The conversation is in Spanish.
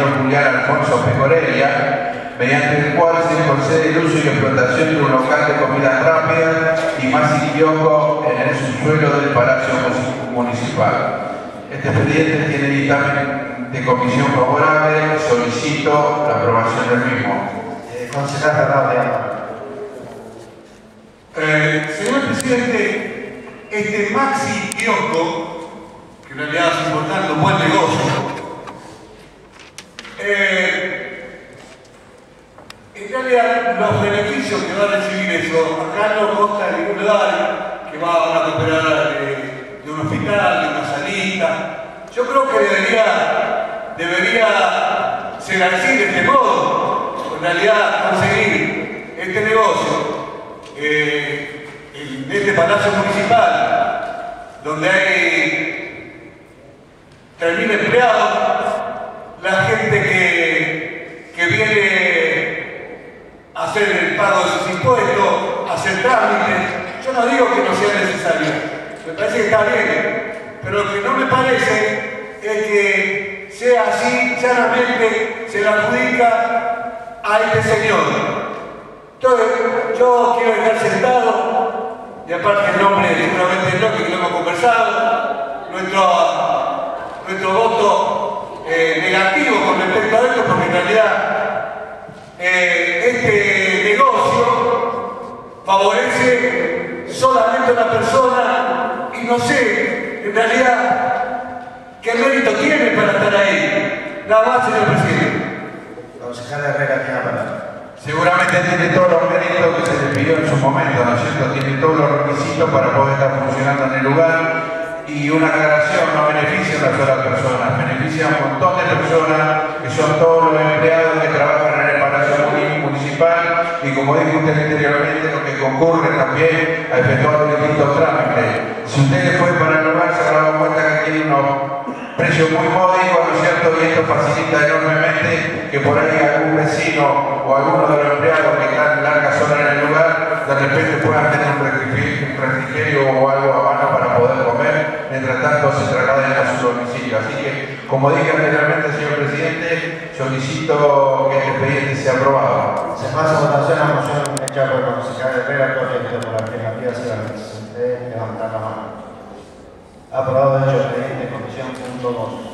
señor Julián Alfonso Pecorella, mediante el cual se concede el uso y explotación de un local de comida rápida y más kiosco en el subsuelo del Palacio Municipal. Este expediente tiene dictamen de comisión favorable, solicito la aprobación del mismo. Eh, concejal eh, señor presidente, este maxi kiosco, que en realidad es importante, un buen negocio, eh, en realidad los beneficios que va a recibir eso, acá no consta ningún lugar que va a recuperar de, de un hospital, de una salita. Yo creo que debería, debería ser así, de este modo, en realidad conseguir este negocio eh, en este palacio municipal, donde hay 3.000 empleados, que, viene a hacer el pago de sus impuestos, a hacer trámites. Yo no digo que no sea necesario, me parece que está bien, pero lo que no me parece es que sea así, llanamente se la adjudica a este señor. Entonces, yo quiero dejar sentado, y aparte el nombre seguramente no, que lo hemos conversado, nuestro, nuestro voto respecto a esto, porque en realidad eh, este negocio favorece solamente a una persona y no sé, en realidad, qué mérito tiene para estar ahí. Nada más, señor presidente. Concejal Herrera, tiene palabra. Seguramente tiene todos los méritos que se le pidió en su momento, ¿no es cierto? Tiene todos los requisitos para poder estar funcionando en el lugar y una aclaración no beneficia a una sola persona, un montón de personas que son todos los empleados que trabajan en el Palacio Municipal y como dijo usted anteriormente, los que concurren también a efectuar distintos trámites. Si usted fue para el lugar se ha dado cuenta que tiene unos precios muy módicos, ¿no es cierto? Y esto facilita enormemente que por ahí algún vecino o alguno de los empleados que están largas horas en el lugar, de repente puedan tener un refrigerio, o algo a mano para poder comer, mientras tanto se trasladen a su domicilio. Así que, como dije anteriormente, señor presidente, solicito que este expediente sea aprobado. Se pasa a votación la moción hecha por el concejal Herrera, corriente por la alternativa la levantar la mano. Aprobado el expediente, comisión punto 2.